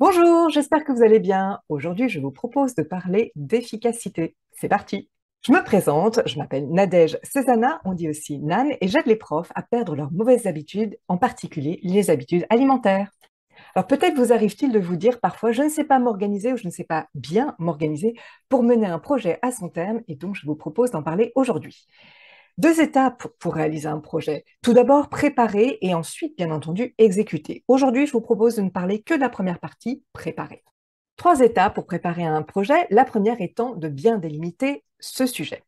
Bonjour, j'espère que vous allez bien. Aujourd'hui, je vous propose de parler d'efficacité. C'est parti. Je me présente, je m'appelle Nadège Cézana, on dit aussi Nan, et j'aide les profs à perdre leurs mauvaises habitudes, en particulier les habitudes alimentaires. Alors peut-être vous arrive-t-il de vous dire parfois, je ne sais pas m'organiser ou je ne sais pas bien m'organiser pour mener un projet à son terme, et donc je vous propose d'en parler aujourd'hui. Deux étapes pour réaliser un projet. Tout d'abord, préparer et ensuite, bien entendu, exécuter. Aujourd'hui, je vous propose de ne parler que de la première partie, préparer. Trois étapes pour préparer un projet. La première étant de bien délimiter ce sujet.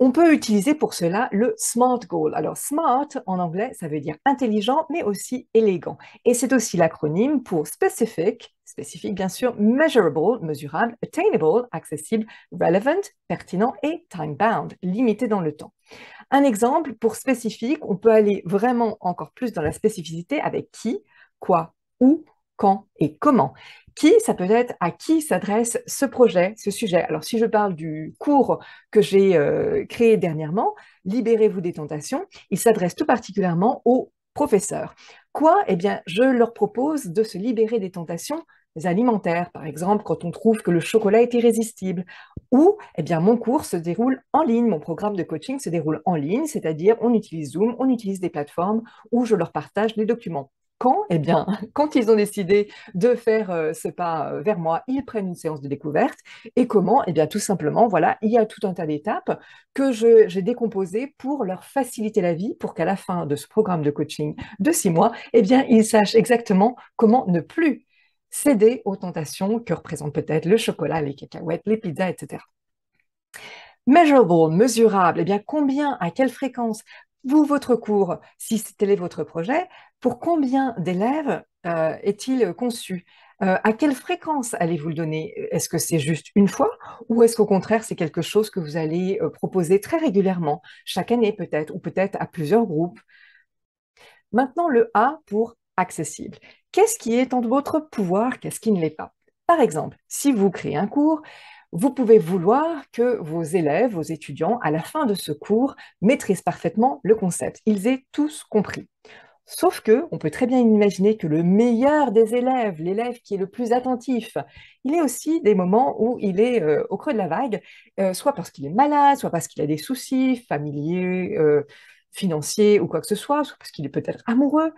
On peut utiliser pour cela le SMART goal. Alors SMART en anglais, ça veut dire intelligent, mais aussi élégant. Et c'est aussi l'acronyme pour specific, spécifique bien sûr, measurable, mesurable, attainable, accessible, relevant, pertinent et time-bound, limité dans le temps. Un exemple, pour spécifique, on peut aller vraiment encore plus dans la spécificité avec qui, quoi, où, quand et comment. Qui, ça peut être à qui s'adresse ce projet, ce sujet. Alors si je parle du cours que j'ai euh, créé dernièrement, Libérez-vous des tentations, il s'adresse tout particulièrement aux professeurs. Quoi? Eh bien, je leur propose de se libérer des tentations alimentaires, par exemple quand on trouve que le chocolat est irrésistible, ou eh bien mon cours se déroule en ligne, mon programme de coaching se déroule en ligne, c'est-à-dire on utilise Zoom, on utilise des plateformes où je leur partage des documents. Quand Eh bien, quand ils ont décidé de faire euh, ce pas euh, vers moi, ils prennent une séance de découverte. Et comment? Eh bien, tout simplement, voilà, il y a tout un tas d'étapes que j'ai décomposées pour leur faciliter la vie, pour qu'à la fin de ce programme de coaching de six mois, eh bien, ils sachent exactement comment ne plus céder aux tentations que représentent peut-être le chocolat, les cacahuètes, les pizzas, etc. Measurable, mesurable, eh bien combien, à quelle fréquence vous, votre cours, si c'était votre projet, pour combien d'élèves euh, est-il conçu? Euh, À quelle fréquence allez-vous le donner? Est-ce que c'est juste une fois ou est-ce qu'au contraire c'est quelque chose que vous allez euh, proposer très régulièrement, chaque année peut-être, ou peut-être à plusieurs groupes? Maintenant, le A pour accessible. Qu'est-ce qui est en votre pouvoir Qu'est-ce qui ne l'est pas? Par exemple, si vous créez un cours, vous pouvez vouloir que vos élèves, vos étudiants, à la fin de ce cours, maîtrisent parfaitement le concept. Ils aient tous compris. Sauf que, on peut très bien imaginer que le meilleur des élèves, l'élève qui est le plus attentif, il est aussi des moments où il est euh, au creux de la vague, euh, soit parce qu'il est malade, soit parce qu'il a des soucis familiers, euh, financiers ou quoi que ce soit, soit parce qu'il est peut-être amoureux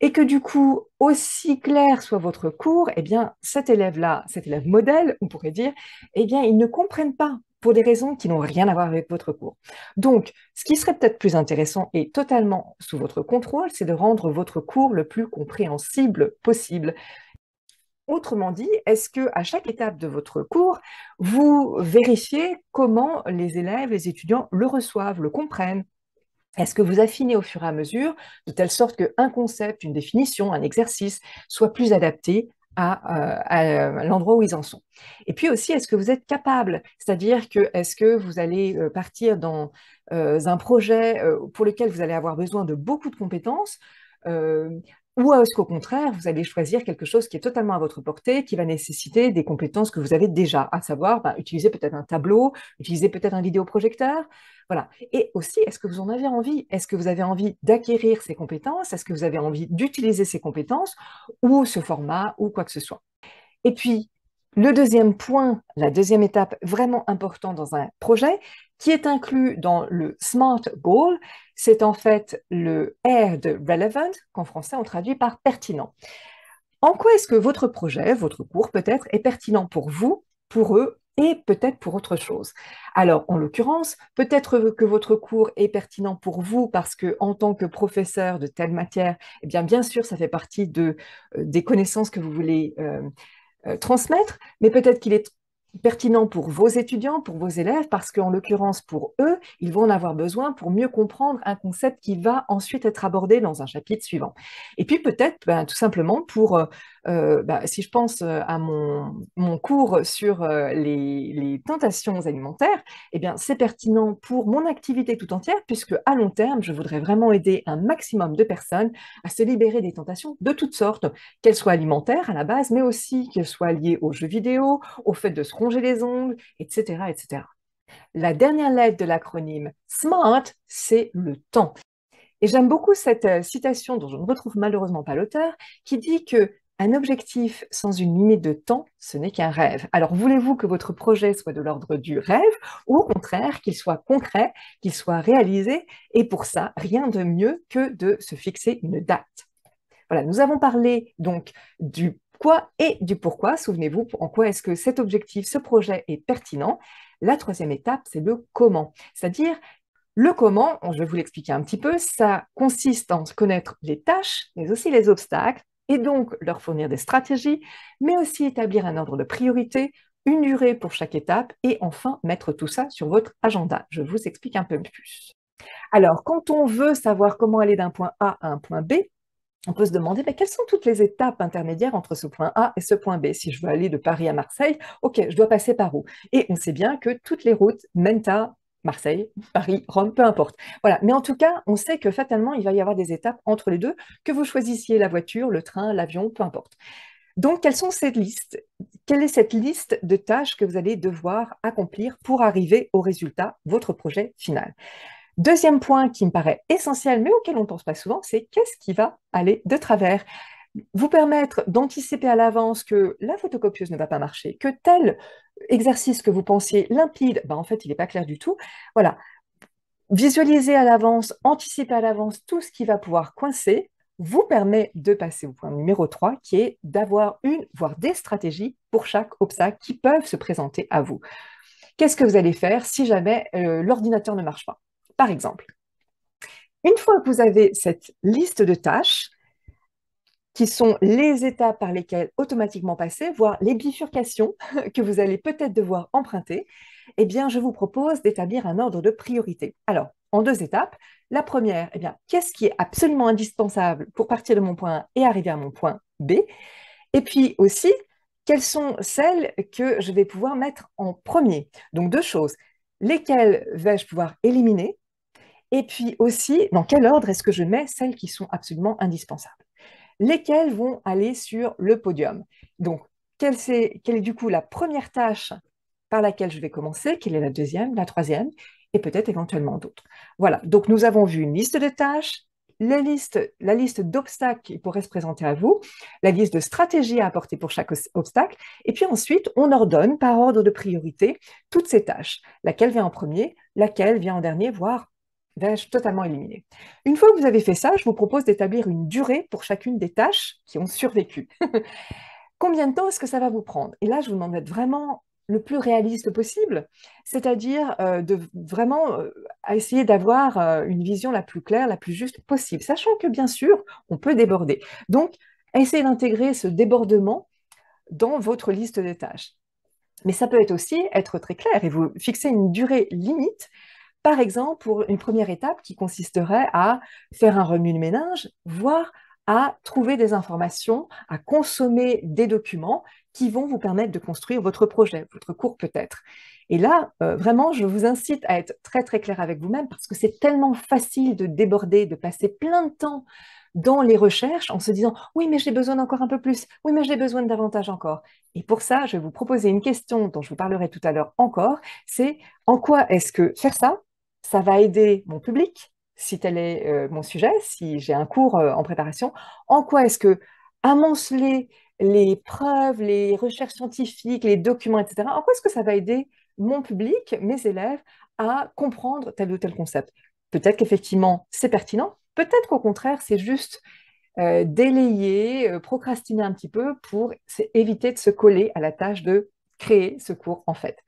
et que du coup, aussi clair soit votre cours, eh bien, cet élève-là, cet élève modèle, on pourrait dire, eh bien, ils ne comprennent pas pour des raisons qui n'ont rien à voir avec votre cours. Donc, ce qui serait peut-être plus intéressant et totalement sous votre contrôle, c'est de rendre votre cours le plus compréhensible possible. Autrement dit, est-ce que à chaque étape de votre cours, vous vérifiez comment les élèves, les étudiants le reçoivent, le comprennent, est-ce que vous affinez au fur et à mesure de telle sorte qu'un concept, une définition, un exercice soit plus adapté à, euh, l'endroit où ils en sont? Et puis aussi, est-ce que vous êtes capable? C'est-à-dire que est-ce que vous allez euh, partir dans euh, un projet pour lequel vous allez avoir besoin de beaucoup de compétences ou est-ce qu'au contraire, vous allez choisir quelque chose qui est totalement à votre portée, qui va nécessiter des compétences que vous avez déjà, à savoir bah, utiliser peut-être un tableau, utiliser peut-être un vidéoprojecteur, voilà. Et aussi, est-ce que vous en avez envie? Est-ce que vous avez envie d'acquérir ces compétences? Est-ce que vous avez envie d'utiliser ces compétences? Ou ce format ou quoi que ce soit. Et puis, le deuxième point, la deuxième étape vraiment importante dans un projet, qui est inclus dans le SMART Goal, c'est en fait le R de relevant, qu'en français on traduit par pertinent. En quoi est-ce que votre projet, votre cours peut-être, est pertinent pour vous, pour eux et peut-être pour autre chose? Alors, en l'occurrence, peut-être que votre cours est pertinent pour vous parce que, en tant que professeur de telle matière, eh bien, bien sûr, ça fait partie euh, des connaissances que vous voulez euh, transmettre, mais peut-être qu'il est pertinent pour vos étudiants, pour vos élèves, parce qu'en l'occurrence, pour eux, ils vont en avoir besoin pour mieux comprendre un concept qui va ensuite être abordé dans un chapitre suivant. Et puis peut-être ben, tout simplement pour, euh, euh, ben, si je pense euh, à mon, mon cours sur les, les, tentations alimentaires, eh bien c'est pertinent pour mon activité tout entière, puisque à long terme, je voudrais vraiment aider un maximum de personnes à se libérer des tentations de toutes sortes, qu'elles soient alimentaires à la base, mais aussi qu'elles soient liées aux jeux vidéo, au fait de se ronger les ongles, etc., etc. La dernière lettre de l'acronyme SMART, c'est le temps. Et j'aime beaucoup cette euh, citation dont je ne retrouve malheureusement pas l'auteur, qui dit que un objectif sans une limite de temps, ce n'est qu'un rêve. Alors, voulez-vous que votre projet soit de l'ordre du rêve ou au contraire qu'il soit concret, qu'il soit réalisé Et pour ça, rien de mieux que de se fixer une date? Voilà, nous avons parlé donc du quoi et du pourquoi. Souvenez-vous, en quoi est-ce que cet objectif, ce projet est pertinent La troisième étape, c'est le comment. C'est-à-dire, le comment, je vais vous l'expliquer un petit peu, ça consiste en connaître les tâches, mais aussi les obstacles, et donc leur fournir des stratégies, mais aussi établir un ordre de priorité, une durée pour chaque étape, et enfin mettre tout ça sur votre agenda. Je vous explique un peu plus. Alors, quand on veut savoir comment aller d'un point A à un point B, on peut se demander mais quelles sont toutes les étapes intermédiaires entre ce point A et ce point B? Si je veux aller de Paris à Marseille, ok, je dois passer par où? Et on sait bien que toutes les routes mènent à Marseille, Paris, Rome, peu importe. Voilà. Mais en tout cas, on sait que fatalement, il va y avoir des étapes entre les deux, que vous choisissiez la voiture, le train, l'avion, peu importe. Donc, quelles sont ces listes? Quelle est cette liste de tâches que vous allez devoir accomplir pour arriver au résultat, votre projet final? Deuxième point qui me paraît essentiel, mais auquel on ne pense pas souvent, c'est qu'est-ce qui va aller de travers? Vous permettre d'anticiper à l'avance que la photocopieuse ne va pas marcher, que tel exercice que vous pensiez limpide, ben en fait, il n'est pas clair du tout. Voilà. Visualiser à l'avance, anticiper à l'avance tout ce qui va pouvoir coincer, vous permet de passer au point numéro 3, qui est d'avoir une, voire des stratégies pour chaque obstacle qui peuvent se présenter à vous. Qu'est-ce que vous allez faire si jamais euh, l'ordinateur ne marche pas? Par exemple, une fois que vous avez cette liste de tâches, qui sont les étapes par lesquelles automatiquement passer, voire les bifurcations que vous allez peut-être devoir emprunter, eh bien, je vous propose d'établir un ordre de priorité. Alors, en deux étapes. La première, eh bien, qu'est-ce qui est absolument indispensable pour partir de mon point A et arriver à mon point B? Et puis aussi, quelles sont celles que je vais pouvoir mettre en premier? Donc, deux choses. Lesquelles vais-je pouvoir éliminer? Et puis aussi, dans quel ordre est-ce que je mets celles qui sont absolument indispensables? Lesquels vont aller sur le podium? Donc, quelle, est, du coup la première tâche par laquelle je vais commencer, quelle est la deuxième, la troisième, et peut-être éventuellement d'autres. Voilà, donc nous avons vu une liste de tâches, la liste d'obstacles qui pourraient se présenter à vous, la liste de stratégies à apporter pour chaque obstacle, et puis ensuite, on ordonne par ordre de priorité toutes ces tâches, laquelle vient en premier, laquelle vient en dernier, voire totalement éliminer? Une fois que vous avez fait ça, je vous propose d'établir une durée pour chacune des tâches qui ont survécu. Combien de temps est-ce que ça va vous prendre? Et là, je vous demande d'être vraiment le plus réaliste possible, c'est-à-dire euh, de vraiment euh, essayer d'avoir euh, une vision la plus claire, la plus juste possible, sachant que bien sûr, on peut déborder. Donc, essayez d'intégrer ce débordement dans votre liste de tâches. Mais ça peut être aussi être très clair et vous fixer une durée limite par exemple, pour une première étape qui consisterait à faire un remue-ménage, voire à trouver des informations, à consommer des documents qui vont vous permettre de construire votre projet, votre cours peut-être. Et là, euh, vraiment, je vous incite à être très très clair avec vous-même parce que c'est tellement facile de déborder, de passer plein de temps dans les recherches en se disant oui mais j'ai besoin d'encore un peu plus, oui mais j'ai besoin davantage encore. Et pour ça, je vais vous proposer une question dont je vous parlerai tout à l'heure encore, c'est en quoi est-ce que faire ça, ça va aider mon public, si tel est euh, mon sujet, si j'ai un cours euh, en préparation, en quoi est-ce que amonceler les preuves, les recherches scientifiques, les documents, etc., en quoi est-ce que ça va aider mon public, mes élèves, à comprendre tel ou tel concept? Peut-être qu'effectivement, c'est pertinent, peut-être qu'au contraire, c'est juste euh, délayer, procrastiner un petit peu pour éviter de se coller à la tâche de créer ce cours en fait.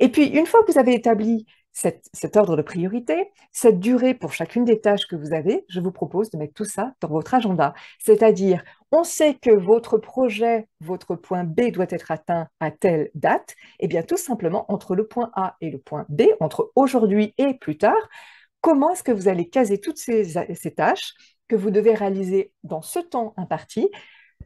Et puis, une fois que vous avez établi cet ordre de priorité, cette durée pour chacune des tâches que vous avez, je vous propose de mettre tout ça dans votre agenda. C'est-à-dire, on sait que votre projet, votre point B doit être atteint à telle date, et eh bien tout simplement entre le point A et le point B, entre aujourd'hui et plus tard, comment est-ce que vous allez caser toutes ces, ces tâches que vous devez réaliser dans ce temps imparti?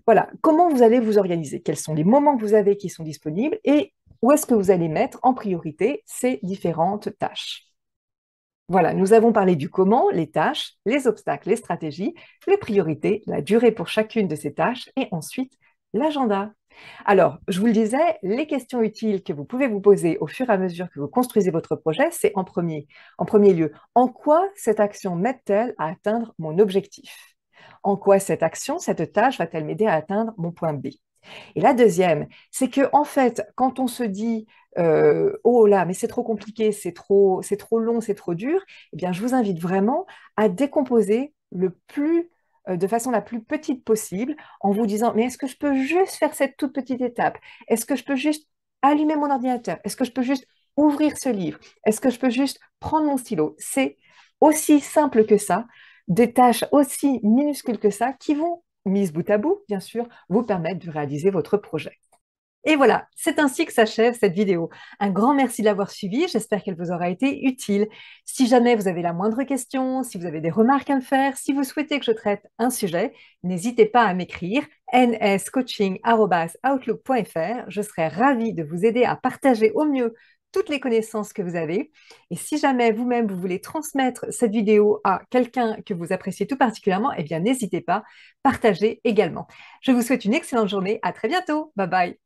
Voilà, comment vous allez vous organiser, quels sont les moments que vous avez qui sont disponibles? Et où est-ce que vous allez mettre en priorité ces différentes tâches? Voilà, nous avons parlé du comment, les tâches, les obstacles, les stratégies, les priorités, la durée pour chacune de ces tâches et ensuite l'agenda. Alors, je vous le disais, les questions utiles que vous pouvez vous poser au fur et à mesure que vous construisez votre projet, c'est en premier, en premier lieu, en quoi cette action m'aide-t-elle à atteindre mon objectif? En quoi cette action, cette tâche va-t-elle m'aider à atteindre mon point B? Et la deuxième, c'est que en fait, quand on se dit euh, oh là, mais c'est trop compliqué, c'est trop, c'est trop long, c'est trop dur, eh bien, je vous invite vraiment à décomposer le plus euh, de façon la plus petite possible en vous disant, mais est-ce que je peux juste faire cette toute petite étape? Est-ce que je peux juste allumer mon ordinateur? Est-ce que je peux juste ouvrir ce livre? Est-ce que je peux juste prendre mon stylo? C'est aussi simple que ça, des tâches aussi minuscules que ça qui vont, mises bout à bout, bien sûr, vous permettre de réaliser votre projet. Et voilà, c'est ainsi que s'achève cette vidéo. Un grand merci de l'avoir suivi, j'espère qu'elle vous aura été utile. Si jamais vous avez la moindre question, si vous avez des remarques à me faire, si vous souhaitez que je traite un sujet, n'hésitez pas à m'écrire nscoaching.outlook.fr. Je serai ravie de vous aider à partager au mieux toutes les connaissances que vous avez. Et si jamais vous-même vous voulez transmettre cette vidéo à quelqu'un que vous appréciez tout particulièrement, eh bien n'hésitez pas, partagez également. Je vous souhaite une excellente journée, à très bientôt, bye bye